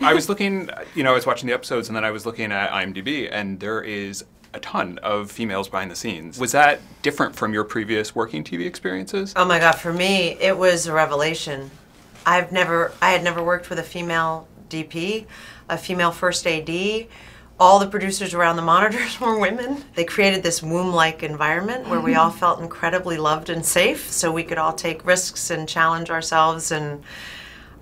I was looking, you know, I was watching the episodes and then I was looking at IMDb, and there is a ton of females behind the scenes. Was that different from your previous working TV experiences? Oh my god, for me, it was a revelation. I've never, I had never worked with a female DP, a female first AD. All the producers around the monitors were women. They created this womb-like environment where we all felt incredibly loved and safe, so we could all take risks and challenge ourselves and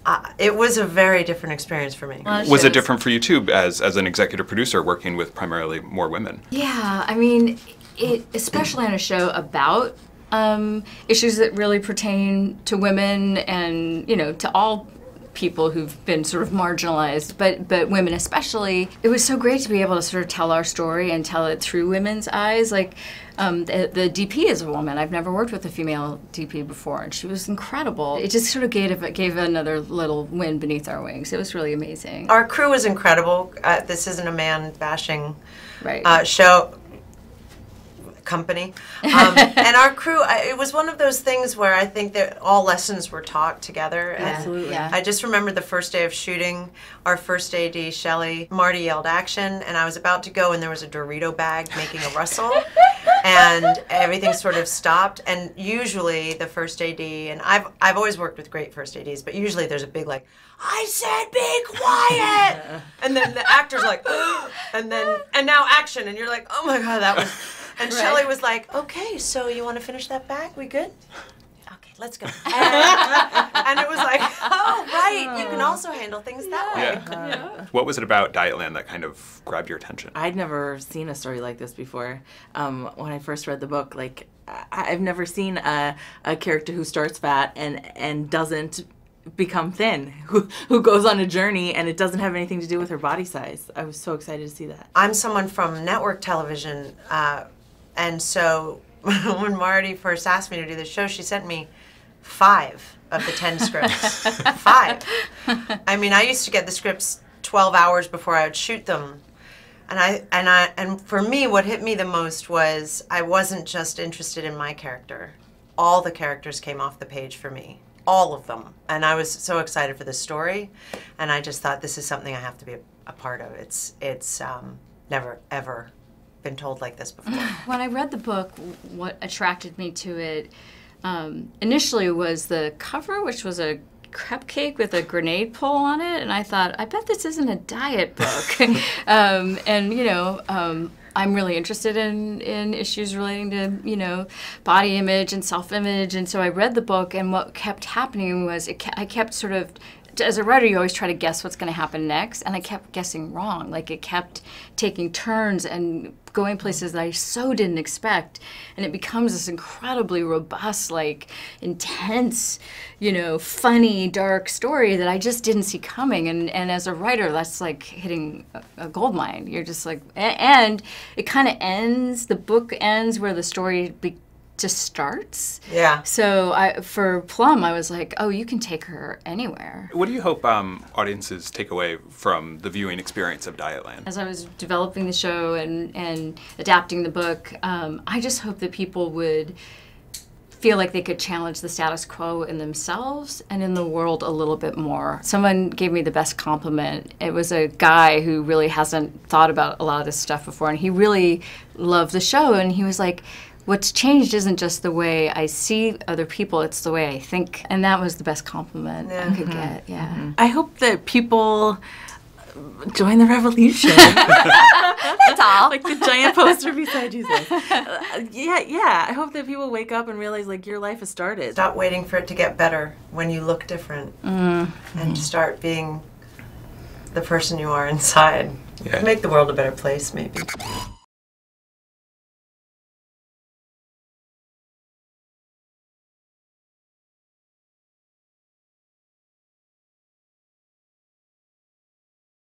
uh, it was a very different experience for me. Well, Was it different for you too, as as an executive producer working with primarily more women? Yeah, I mean, it, especially on a show about um, issues that really pertain to women and you know to all people who've been sort of marginalized, but but women especially. It was so great to be able to sort of tell our story and tell it through women's eyes. Like um, the, the DP is a woman. I've never worked with a female DP before, and she was incredible. It just sort of gave gave another little wind beneath our wings. It was really amazing. Our crew was incredible. Uh, this isn't a man bashing Right. uh, show company. Um, and our crew, I, it was one of those things where I think that all lessons were taught together. And Absolutely. Yeah. I just remember the first day of shooting, our first AD, Shelly, Marti yelled action, and I was about to go, and there was a Dorito bag making a rustle. and everything sort of stopped. And usually the first AD, and I've I've always worked with great first ADs, but usually there's a big like, I said be quiet, and then the actor's like, and then and now action, and you're like, oh my god, that was. And Shelley was like, okay, so you want to finish that bag? We good? Okay, let's go. And, and it was like, oh right, you can also handle things that way. Yeah. What was it about Dietland that kind of grabbed your attention? I'd never seen a story like this before. Um, when I first read the book, like I- I've never seen a, a character who starts fat and and doesn't become thin, who who goes on a journey and it doesn't have anything to do with her body size. I was so excited to see that. I'm someone from network television, uh, and so when Marti first asked me to do the show, she sent me five of the ten scripts. five. I mean, I used to get the scripts 12 hours before I would shoot them. And I and I and for me what hit me the most was I wasn't just interested in my character. All the characters came off the page for me. All of them. And I was so excited for the story and I just thought this is something I have to be a, a part of. It's it's um, never ever been told like this before. when I read the book, what attracted me to it um, initially was the cover, which was a crepe cake with a grenade pole on it, and I thought, I bet this isn't a diet book. um, and you know. Um, I'm really interested in, in issues relating to, you know, body image and self-image. And so I read the book, and what kept happening was it, ke- I kept sort of as a writer, you always try to guess what's going to happen next, and I kept guessing wrong. Like it kept taking turns and going places that I so didn't expect, and it becomes this incredibly robust, like intense, you know, funny, dark story that I just didn't see coming. And and as a writer, that's like hitting a, a gold mine. You're just like, and it kind of ends. The book ends where the story. Be, just starts. Yeah. So I, for Plum, I was like, oh, you can take her anywhere. What do you hope um, audiences take away from the viewing experience of Dietland? As I was developing the show and, and adapting the book, um, I just hope that people would feel like they could challenge the status quo in themselves and in the world a little bit more. Someone gave me the best compliment. It was a guy who really hasn't thought about a lot of this stuff before, and he really loved the show, and he was like, What's changed isn't just the way I see other people, it's the way I think. And that was the best compliment I could mm-hmm. get. Yeah. Mm-hmm. I hope that people uh, join the revolution. That's all. like the giant poster beside you. Uh, yeah, yeah. I hope that people wake up and realize like your life has started. Stop waiting for it to get better when you look different mm. and start being the person you are inside. Yeah. Make the world a better place, maybe.